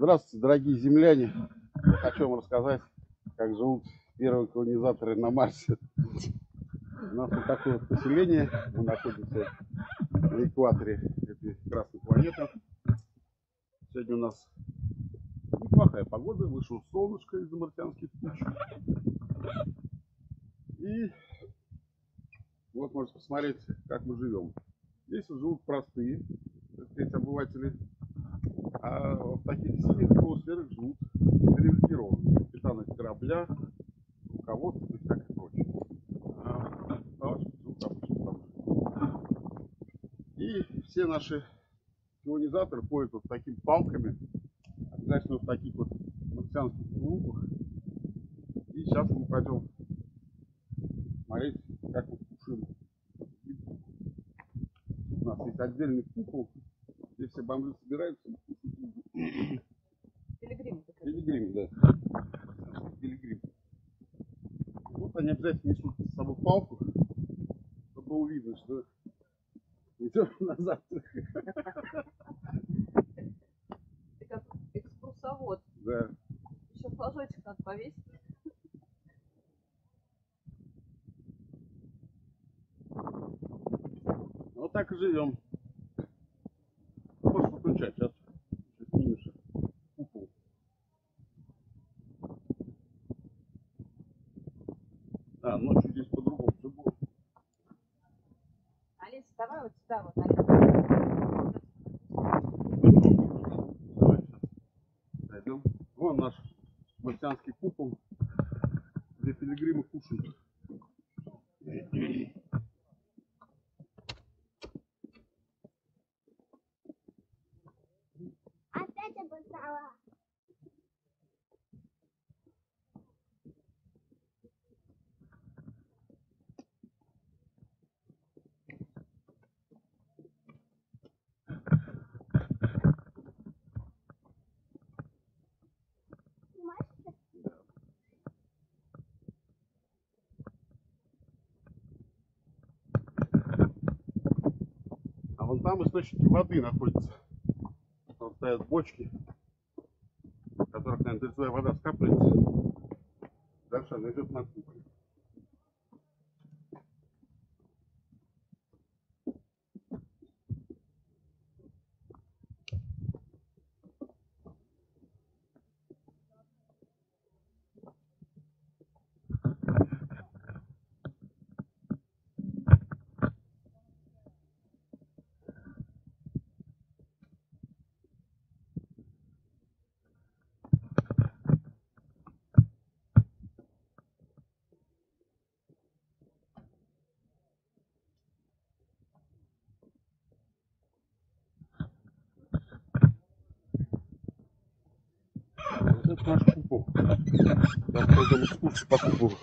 Здравствуйте, дорогие земляне. Я хочу вам рассказать, как живут первые колонизаторы на Марсе. У нас вот такое вот поселение. Мы находимся на экваторе этой красной планеты. Сегодня у нас неплохая погода. Вышло солнышко из-за туч. И вот можете посмотреть, как мы живем. Здесь живут простые, так сказать, обыватели а в таких синих полусферах живут привилегированные. Капитаны корабля, руководство и всякое прочее. А там И все наши колонизаторы ходят вот такими палками, обязательно в таких вот марсианских лупах. И сейчас мы пойдем смотреть, как мы кушаем. У нас есть отдельный купол, где все бомжи собираются Пилигрим. Пилигрим, да. Пилигрим. Вот они обязательно несут с собой палку, чтобы было видно, что идем на завтрак. Ты как экскурсовод. Да. Еще флажочек надо повесить. Вот так и живем. Можешь выключать, сейчас снимешь купол. А, ночью здесь по-другому все было. Алиса, давай вот сюда вот, сейчас зайдем. Вон наш марсианский купол, вон там источники воды находятся. Там стоят бочки, в которых, наверное, дождевая вода скапливается. Дальше она идет на кухню. Вот это наш купол. Сейчас пойдем экскурсию по куполу.